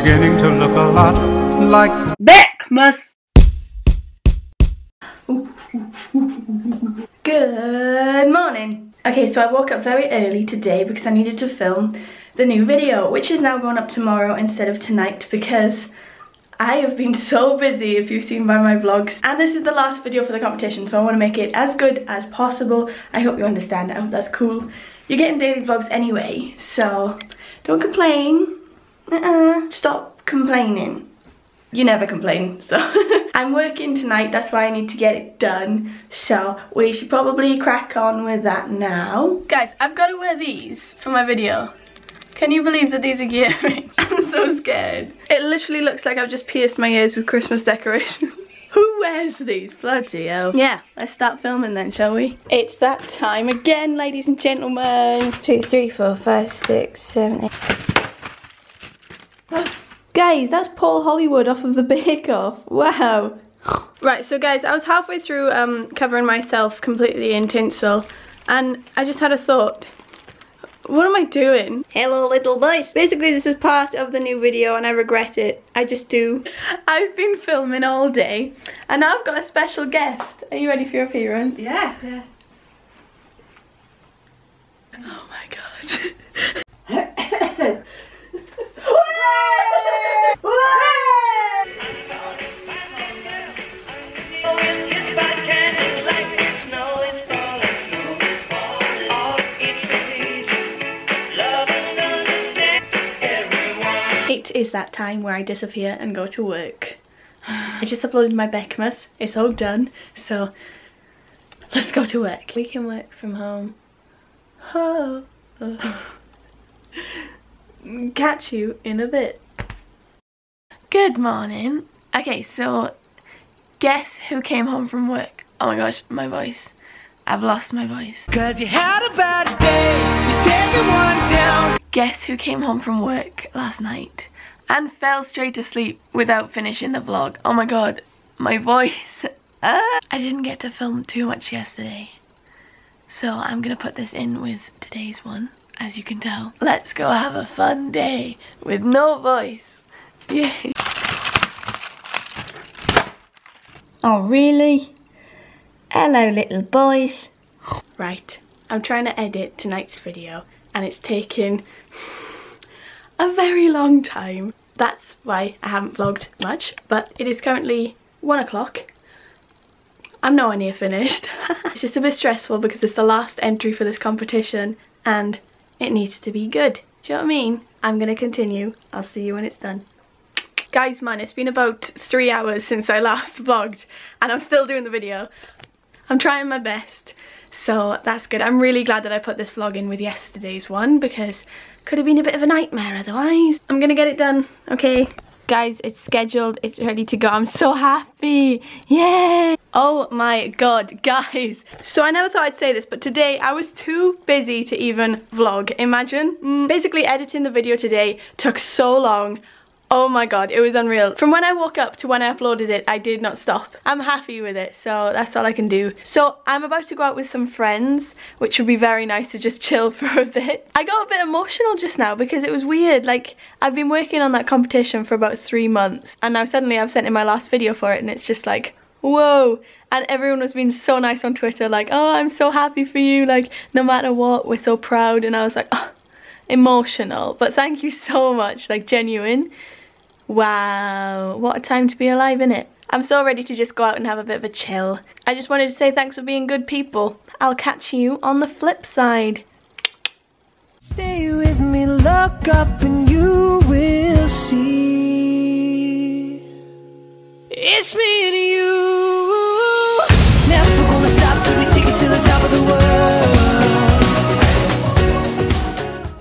beginning to look a lot like Beckmas. Good morning. Okay, so I woke up very early today because I needed to film the new video, which is now going up tomorrow instead of tonight because I have been so busy if you've seen by my vlogs and this is the last video for the competition so I want to make it as good as possible. I hope you understand, I hope that's cool. You're getting daily vlogs anyway so don't complain. Uh -uh. Stop complaining. You never complain so I'm working tonight that's why I need to get it done so we should probably crack on with that now. Guys I've got to wear these for my video. Can you believe that these are earrings? I'm so scared. It literally looks like I've just pierced my ears with Christmas decorations. Who wears these? Bloody hell. Yeah, let's start filming then, shall we? It's that time again, ladies and gentlemen. Two, three, four, five, six, seven, eight. Guys, that's Paul Hollywood off of the Bake Off. Wow. Right, so guys, I was halfway through um, covering myself completely in tinsel and I just had a thought. What am I doing? Hello little boys. Basically this is part of the new video and I regret it. I just do. I've been filming all day and now I've got a special guest. Are you ready for your appearance? Yeah, yeah. That time where I disappear and go to work. I just uploaded my Beckmas, it's all done, so let's go to work. We can work from home. Oh. Catch you in a bit. Good morning. Okay, so guess who came home from work? Oh my gosh, my voice. I've lost my voice. Cause you had a bad day, you're taking one down. Guess who came home from work last night and fell straight asleep without finishing the vlog? Oh my god, my voice. Ah. I didn't get to film too much yesterday. So I'm gonna put this in with today's one, as you can tell. Let's go have a fun day with no voice. Yay. Oh, really? Hello, little boys. Right, I'm trying to edit tonight's video and it's taken a very long time. That's why I haven't vlogged much, but it is currently one o'clock. I'm nowhere near finished. it's just a bit stressful because it's the last entry for this competition and it needs to be good. Do you know what I mean? I'm gonna continue. I'll see you when it's done. Guys, man, it's been about three hours since I last vlogged and I'm still doing the video. I'm trying my best, so that's good. I'm really glad that I put this vlog in with yesterday's one because could have been a bit of a nightmare otherwise. I'm gonna get it done, okay? Guys, it's scheduled, it's ready to go. I'm so happy, yay! Oh my god, guys. So I never thought I'd say this, but today I was too busy to even vlog, imagine. Mm, basically editing the video today took so long. Oh my god, it was unreal. From when I woke up to when I uploaded it, I did not stop. I'm happy with it, so that's all I can do. So I'm about to go out with some friends, which would be very nice to just chill for a bit. I got a bit emotional just now because it was weird. Like, I've been working on that competition for about three months, and now suddenly I've sent in my last video for it, and it's just like, whoa and everyone was being so nice on twitter like oh i'm so happy for you like no matter what we're so proud and i was like oh, emotional but thank you so much like genuine Wow, what a time to be alive, innit? I'm so ready to just go out and have a bit of a chill. I just wanted to say thanks for being good people. I'll catch you on the flip side. Stay with me, look up and you will see. It's me and you. Never gonna stop till we take it to the top of the world.